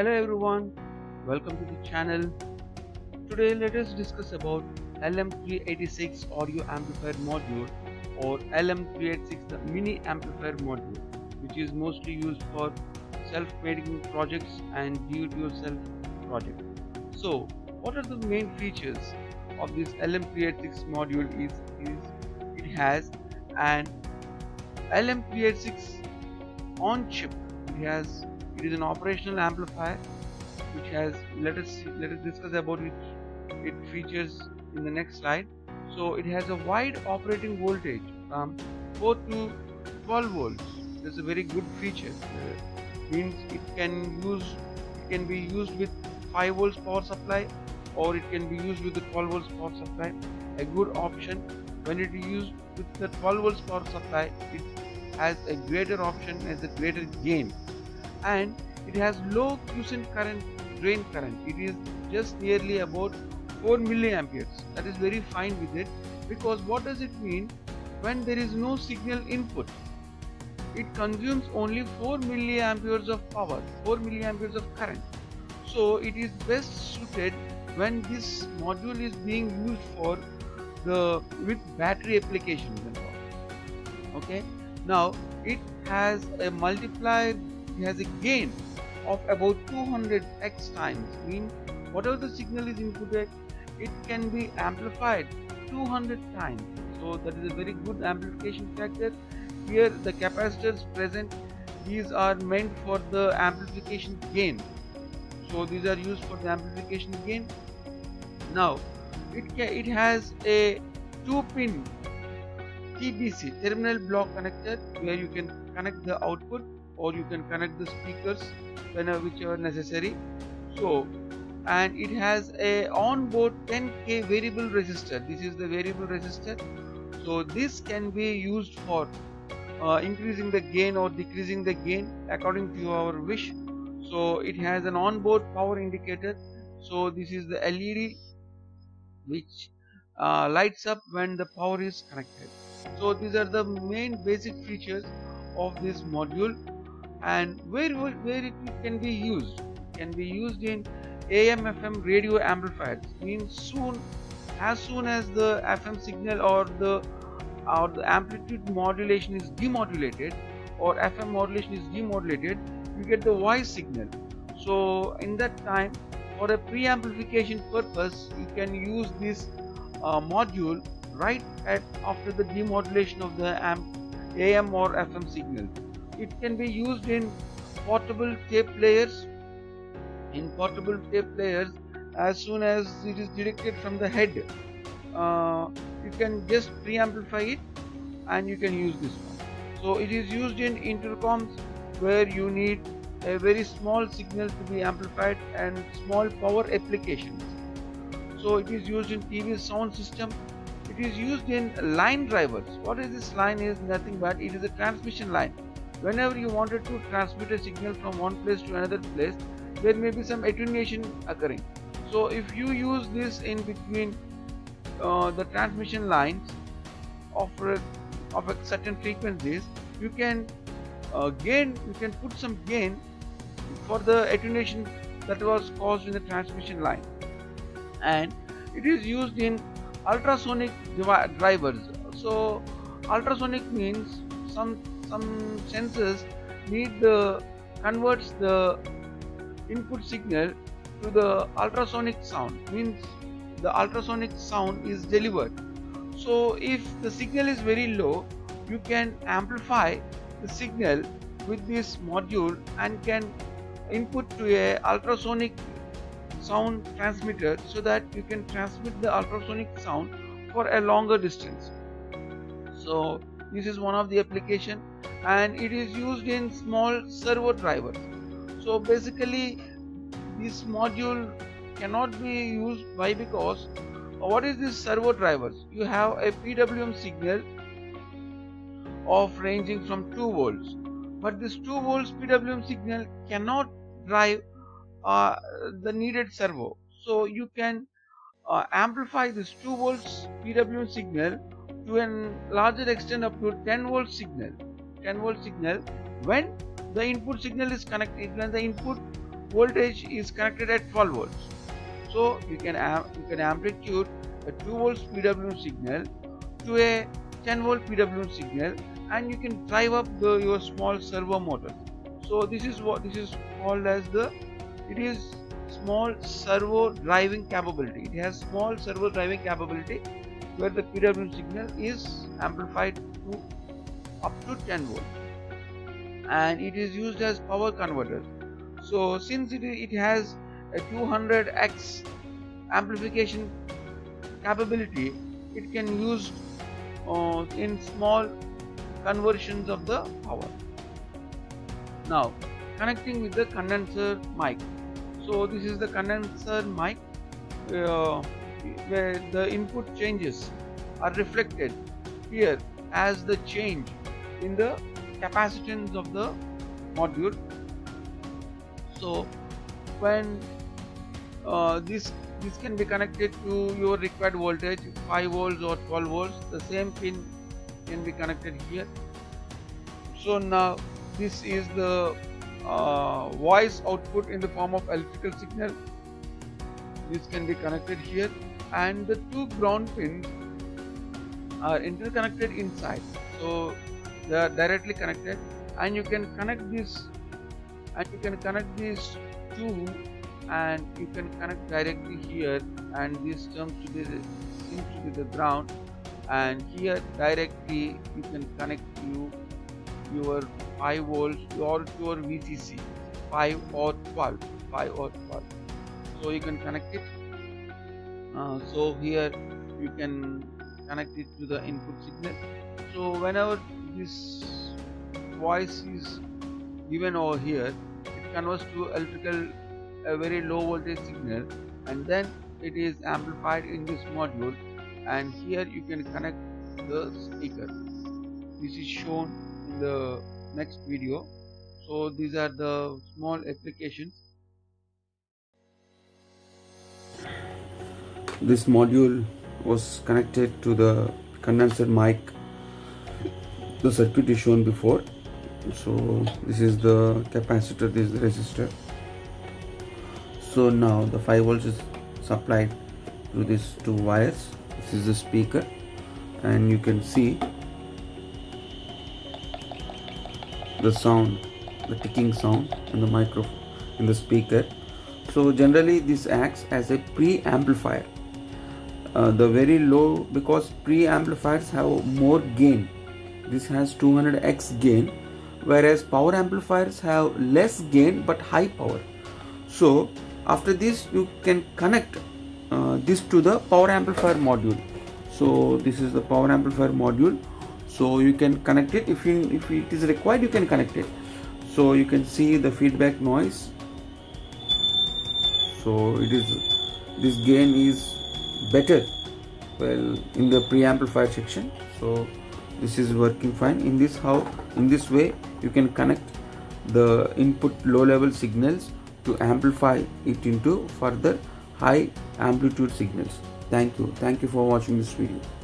Hello everyone, welcome to the channel. Today let us discuss about LM386 audio amplifier module or LM386 the mini amplifier module which is mostly used for self-making projects and do-it-yourself project. So what are the main features of this LM386 module is, is it has an LM386 on chip it has it is an operational amplifier which has let us let us discuss about it it features in the next slide. So it has a wide operating voltage from 4 to 12 volts. That's a very good feature. Uh, means it can use it can be used with 5 volts power supply or it can be used with the 12 volts power supply. A good option when it is used with the 12 volts power supply it has a greater option as a greater gain and it has low quiescent current drain current. It is just nearly about 4 milliamperes. That is very fine with it because what does it mean when there is no signal input? It consumes only 4 milliamperes of power 4 milliamperes of current. So it is best suited when this module is being used for the with battery applications and all. Okay? Now it has a multiplier it has a gain of about 200 x times mean whatever the signal is inputted it can be amplified 200 times. So that is a very good amplification factor. Here the capacitors present these are meant for the amplification gain. So these are used for the amplification gain. Now it it has a two pin TBC terminal block connector where you can connect the output or you can connect the speakers whenever whichever necessary. So and it has a onboard 10k variable resistor this is the variable resistor so this can be used for uh, increasing the gain or decreasing the gain according to our wish. So it has an onboard power indicator. So this is the LED which uh, lights up when the power is connected. So these are the main basic features of this module and where where it can be used? Can be used in AM FM radio amplifiers. Means soon as soon as the FM signal or the or the amplitude modulation is demodulated or FM modulation is demodulated you get the voice signal. So in that time for a pre-amplification purpose you can use this uh, module right at after the demodulation of the AM or FM signal it can be used in portable tape players in portable tape players as soon as it is detected from the head. Uh, you can just pre-amplify it and you can use this one. So it is used in intercoms where you need a very small signal to be amplified and small power applications. So it is used in TV sound system. It is used in line drivers. What is this line is nothing but it is a transmission line whenever you wanted to transmit a signal from one place to another place there may be some attenuation occurring. So if you use this in between uh, the transmission lines of a, of a certain frequencies you can uh, gain you can put some gain for the attenuation that was caused in the transmission line. And it is used in ultrasonic drivers. So ultrasonic means some some sensors need the converts the input signal to the ultrasonic sound. Means the ultrasonic sound is delivered. So if the signal is very low you can amplify the signal with this module and can input to a ultrasonic sound transmitter so that you can transmit the ultrasonic sound for a longer distance. So this is one of the application and it is used in small servo drivers. So basically this module cannot be used. Why? Because what is this servo drivers? You have a PWM signal of ranging from 2 volts. But this 2 volts PWM signal cannot drive uh, the needed servo so you can uh, amplify this 2 volts PWM signal to a larger extent up to 10 volt signal 10 volt signal when the input signal is connected when the input voltage is connected at 12 volts. So you can you can amplitude a 2 volts PWM signal to a 10 volt PWM signal and you can drive up the your small servo motor. So this is what this is called as the it is small servo driving capability. It has small servo driving capability where the PWM signal is amplified to up to 10 volt. And it is used as power converter. So since it, it has a 200x amplification capability it can use uh, in small conversions of the power. Now connecting with the condenser mic. So this is the condenser mic uh, where the input changes are reflected here as the change in the capacitance of the module. So when uh, this this can be connected to your required voltage 5 volts or 12 volts the same pin can be connected here. So now this is the uh, voice output in the form of electrical signal. This can be connected here and the two ground pins are interconnected inside. So they are directly connected and you can connect this and you can connect these two and you can connect directly here and this comes to the seems to be the ground and here directly you can connect you your 5 volts or your VCC 5 or 12 5 or 12 so you can connect it Uh, so here you can connect it to the input signal. So whenever this voice is given over here it converts to electrical a very low voltage signal and then it is amplified in this module. And here you can connect the speaker. This is shown in the next video. So these are the small applications this module was connected to the condenser mic. The circuit is shown before. So this is the capacitor this is the resistor. So now the 5 volts is supplied through these two wires. This is the speaker. And you can see the sound the ticking sound in the microphone in the speaker. So generally this acts as a pre-amplifier uh, the very low because pre-amplifiers have more gain. This has 200x gain whereas power amplifiers have less gain but high power. So after this you can connect uh, this to the power amplifier module. So this is the power amplifier module. So you can connect it. If you if it is required you can connect it. So you can see the feedback noise. So it is this gain is better. Well in the preamplifier section. So this is working fine. In this how in this way you can connect the input low level signals to amplify it into further high amplitude signals. Thank you. Thank you for watching this video